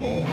Oh.